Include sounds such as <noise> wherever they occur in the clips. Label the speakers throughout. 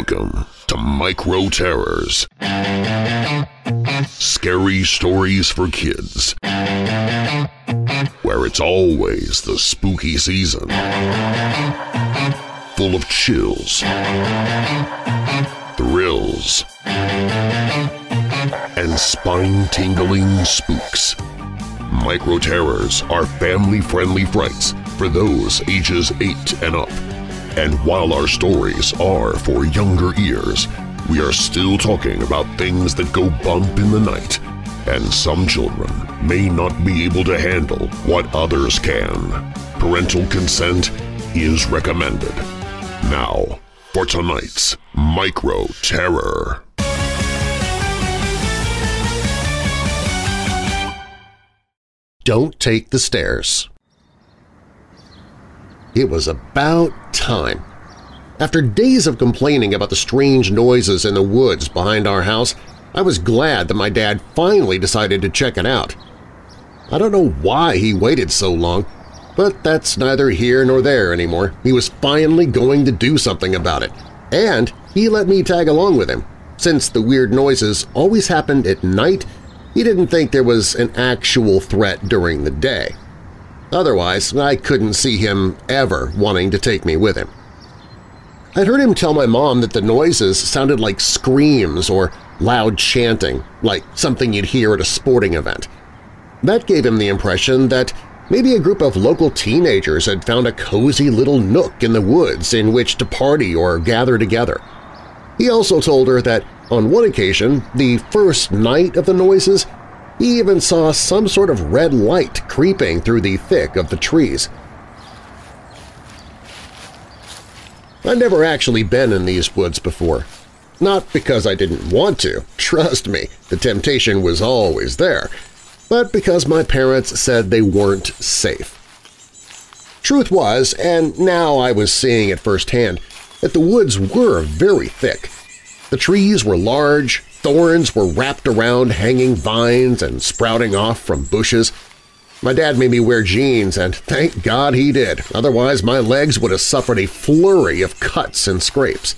Speaker 1: Welcome to Micro Terrors. Scary stories for kids. Where it's always the spooky season. Full of chills, thrills, and spine-tingling spooks. Micro Terrors are family-friendly frights for those ages 8 and up. And while our stories are for younger ears, we are still talking about things that go bump in the night, and some children may not be able to handle what others can. Parental consent is recommended. Now, for tonight's Micro Terror.
Speaker 2: Don't take the stairs. It was about time. After days of complaining about the strange noises in the woods behind our house, I was glad that my dad finally decided to check it out. I don't know why he waited so long, but that's neither here nor there anymore. He was finally going to do something about it, and he let me tag along with him. Since the weird noises always happened at night, he didn't think there was an actual threat during the day. Otherwise, I couldn't see him ever wanting to take me with him. I'd heard him tell my mom that the noises sounded like screams or loud chanting, like something you'd hear at a sporting event. That gave him the impression that maybe a group of local teenagers had found a cozy little nook in the woods in which to party or gather together. He also told her that on one occasion, the first night of the noises, he even saw some sort of red light creeping through the thick of the trees. I'd never actually been in these woods before. Not because I didn't want to, trust me, the temptation was always there, but because my parents said they weren't safe. Truth was, and now I was seeing it firsthand, that the woods were very thick. The trees were large, thorns were wrapped around hanging vines and sprouting off from bushes. My dad made me wear jeans, and thank God he did, otherwise my legs would have suffered a flurry of cuts and scrapes.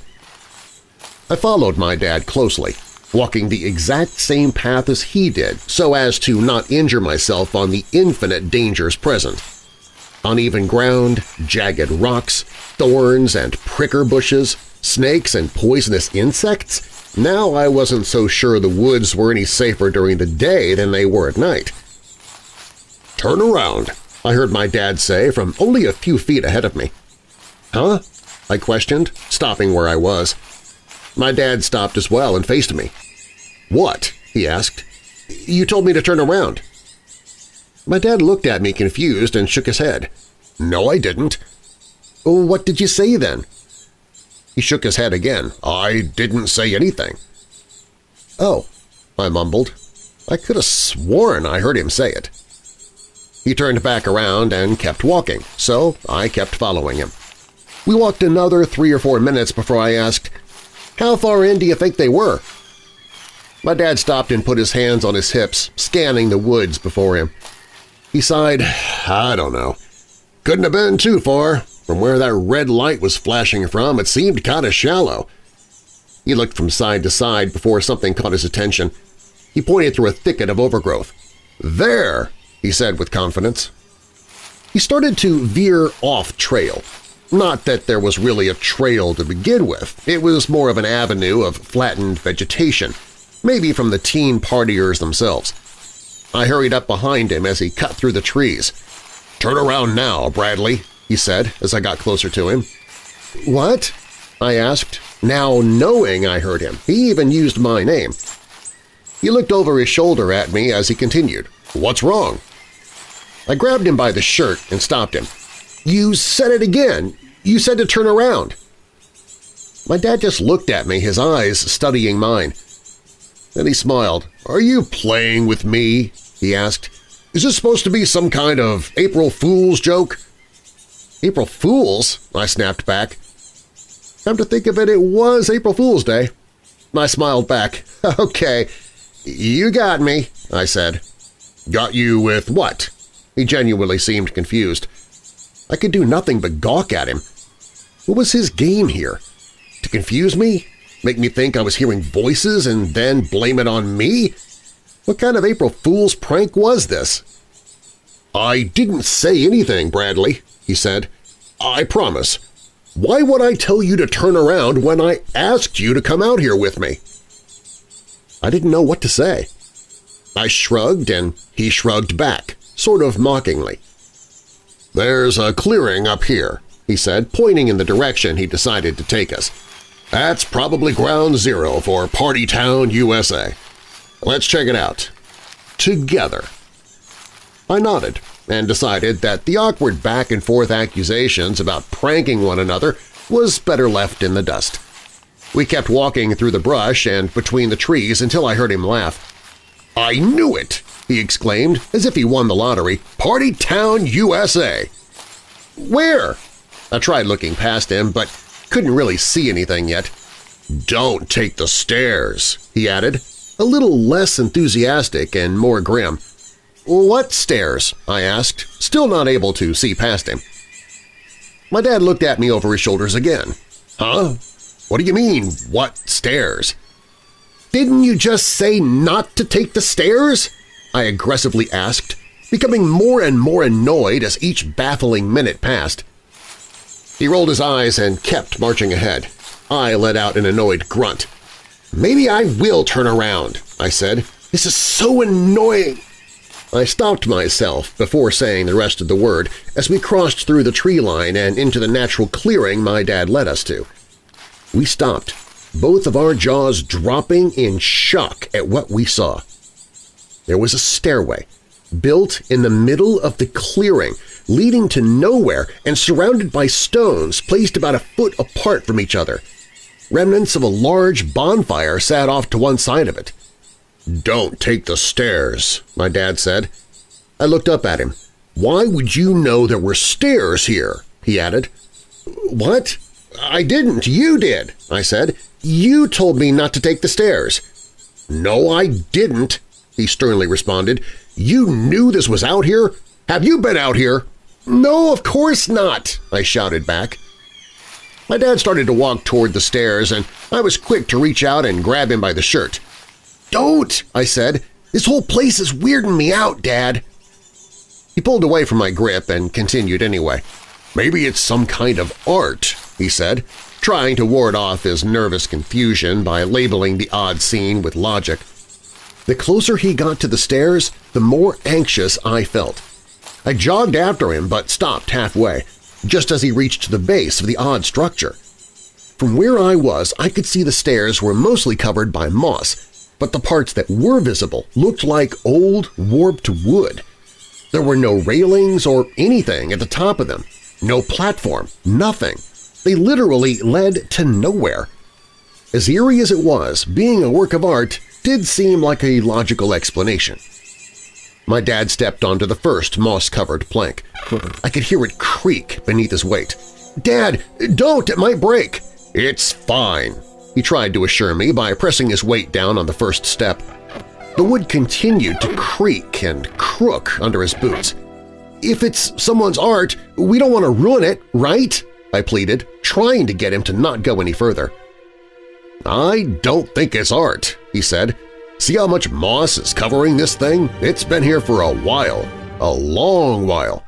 Speaker 2: I followed my dad closely, walking the exact same path as he did so as to not injure myself on the infinite dangers present. Uneven ground, jagged rocks, thorns and pricker bushes, snakes and poisonous insects, now I wasn't so sure the woods were any safer during the day than they were at night. "'Turn around,' I heard my dad say from only a few feet ahead of me. "'Huh?' I questioned, stopping where I was. My dad stopped as well and faced me. "'What?' he asked. "'You told me to turn around.' My dad looked at me confused and shook his head. "'No, I didn't.' "'What did you say then?' He shook his head again. I didn't say anything. Oh, I mumbled. I could have sworn I heard him say it. He turned back around and kept walking, so I kept following him. We walked another three or four minutes before I asked, How far in do you think they were? My dad stopped and put his hands on his hips, scanning the woods before him. He sighed, I don't know. Couldn't have been too far. From where that red light was flashing from, it seemed kind of shallow. He looked from side to side before something caught his attention. He pointed through a thicket of overgrowth. There! he said with confidence. He started to veer off trail. Not that there was really a trail to begin with, it was more of an avenue of flattened vegetation, maybe from the teen partiers themselves. I hurried up behind him as he cut through the trees. "'Turn around now, Bradley,' he said as I got closer to him. "'What?' I asked, now knowing I heard him. He even used my name. He looked over his shoulder at me as he continued. "'What's wrong?' I grabbed him by the shirt and stopped him. "'You said it again! You said to turn around!' My dad just looked at me, his eyes studying mine. Then he smiled. "'Are you playing with me?' he asked. "'Is this supposed to be some kind of April Fool's joke?' April Fool's? I snapped back. Come to think of it, it was April Fool's Day. I smiled back. <laughs> Okay, you got me, I said. Got you with what? He genuinely seemed confused. I could do nothing but gawk at him. What was his game here? To confuse me? Make me think I was hearing voices and then blame it on me? What kind of April Fool's prank was this? I didn't say anything, Bradley, he said. I promise. Why would I tell you to turn around when I asked you to come out here with me? I didn't know what to say. I shrugged and he shrugged back, sort of mockingly. There's a clearing up here, he said, pointing in the direction he decided to take us. That's probably ground zero for Party Town, USA. Let's check it out. Together. I nodded and decided that the awkward back-and-forth accusations about pranking one another was better left in the dust. We kept walking through the brush and between the trees until I heard him laugh. "'I knew it!' he exclaimed, as if he won the lottery. "'Party Town, USA!' "'Where?' I tried looking past him, but couldn't really see anything yet. "'Don't take the stairs,' he added, a little less enthusiastic and more grim. "'What stairs?' I asked, still not able to see past him. My dad looked at me over his shoulders again. "'Huh? What do you mean, what stairs?' "'Didn't you just say not to take the stairs?' I aggressively asked, becoming more and more annoyed as each baffling minute passed. He rolled his eyes and kept marching ahead. I let out an annoyed grunt. "'Maybe I will turn around,' I said. "'This is so annoying!' I stopped myself before saying the rest of the word as we crossed through the tree line and into the natural clearing my dad led us to. We stopped, both of our jaws dropping in shock at what we saw. There was a stairway, built in the middle of the clearing, leading to nowhere and surrounded by stones placed about a foot apart from each other. Remnants of a large bonfire sat off to one side of it. "'Don't take the stairs,' my dad said. I looked up at him. "'Why would you know there were stairs here?' he added. "'What? I didn't. You did,' I said. "'You told me not to take the stairs.' "'No, I didn't,' he sternly responded. "'You knew this was out here? Have you been out here?' "'No, of course not,' I shouted back. My dad started to walk toward the stairs, and I was quick to reach out and grab him by the shirt. "'Don't!' I said. "'This whole place is weirding me out, Dad!' He pulled away from my grip and continued anyway. "'Maybe it's some kind of art,' he said, trying to ward off his nervous confusion by labeling the odd scene with logic. The closer he got to the stairs, the more anxious I felt. I jogged after him but stopped halfway, just as he reached the base of the odd structure. From where I was, I could see the stairs were mostly covered by moss, but the parts that were visible looked like old, warped wood. There were no railings or anything at the top of them, no platform, nothing. They literally led to nowhere. As eerie as it was, being a work of art did seem like a logical explanation. My dad stepped onto the first moss-covered plank. I could hear it creak beneath his weight. "'Dad, don't! It might break!' "'It's fine,' he tried to assure me by pressing his weight down on the first step. The wood continued to creak and crook under his boots. "'If it's someone's art, we don't want to ruin it, right?' I pleaded, trying to get him to not go any further. "'I don't think it's art,' he said. "'See how much moss is covering this thing? It's been here for a while, a long while.'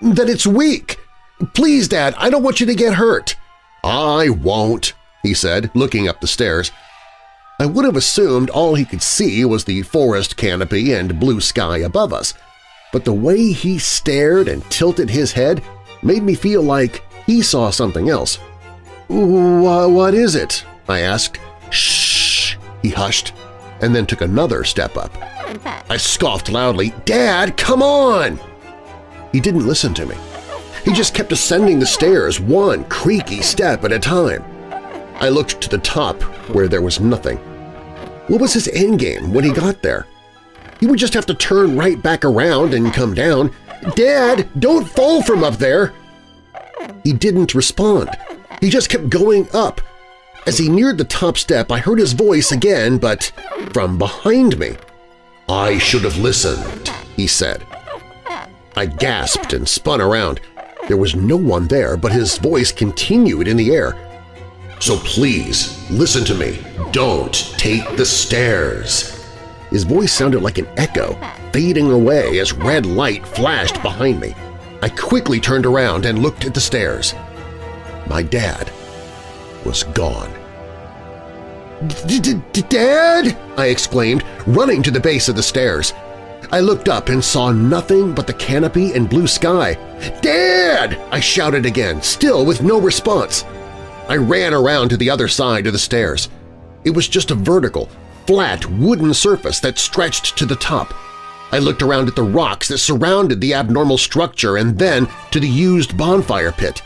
Speaker 2: "'Then it's weak! Please, Dad, I don't want you to get hurt!' "'I won't,' he said, looking up the stairs. I would have assumed all he could see was the forest canopy and blue sky above us, but the way he stared and tilted his head made me feel like he saw something else. "'What is it?' I asked. "'Shh!' he hushed, and then took another step up. I scoffed loudly, "'Dad, come on!' He didn't listen to me. He just kept ascending the stairs one creaky step at a time. I looked to the top where there was nothing. What was his endgame when he got there? He would just have to turn right back around and come down. "'Dad, don't fall from up there!' He didn't respond. He just kept going up. As he neared the top step, I heard his voice again, but from behind me. "'I should have listened,' he said. I gasped and spun around. There was no one there, but his voice continued in the air. So please, listen to me. Don't take the stairs. His voice sounded like an echo, fading away as red light flashed behind me. I quickly turned around and looked at the stairs. My dad was gone. "D-d-d-Dad!" I exclaimed, running to the base of the stairs. I looked up and saw nothing but the canopy and blue sky. "Dad!" I shouted again, still with no response. I ran around to the other side of the stairs. It was just a vertical, flat wooden surface that stretched to the top. I looked around at the rocks that surrounded the abnormal structure and then to the used bonfire pit.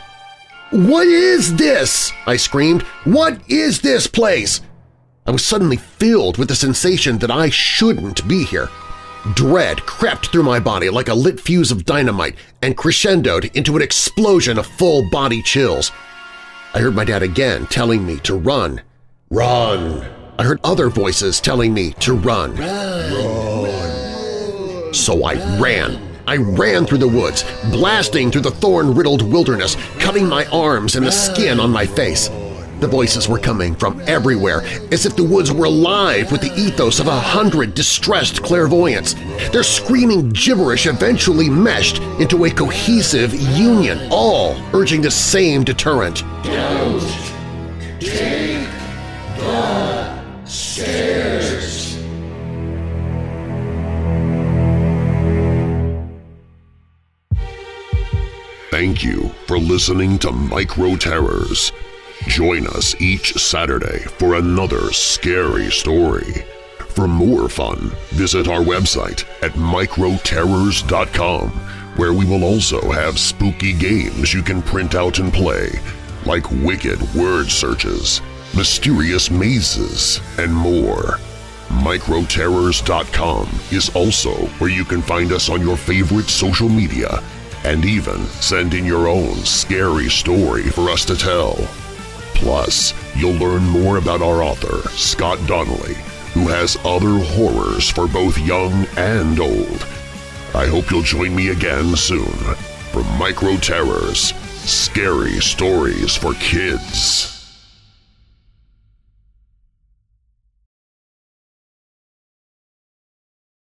Speaker 2: "'What is this?' I screamed. "'What is this place?' I was suddenly filled with the sensation that I shouldn't be here. Dread crept through my body like a lit fuse of dynamite and crescendoed into an explosion of full-body chills. I heard my dad again telling me to run. Run! I heard other voices telling me to run. Run! run. So I ran. I ran through the woods, blasting through the thorn-riddled wilderness, cutting my arms and the skin on my face. The voices were coming from everywhere, as if the woods were alive with the ethos of a hundred distressed clairvoyants. Their screaming gibberish eventually meshed into a cohesive union, all urging the same deterrent. Don't take the stairs!
Speaker 1: Thank you for listening to Micro Terrors. Join us each Saturday for another scary story. For more fun, visit our website at microterrors.com, where we will also have spooky games you can print out and play, like wicked word searches, mysterious mazes, and more. Microterrors.com is also where you can find us on your favorite social media and even send in your own scary story for us to tell. Plus, you'll learn more about our author, Scott Donnelly, who has other horrors for both young and old. I hope you'll join me again soon for Micro Terrors, Scary Stories for Kids.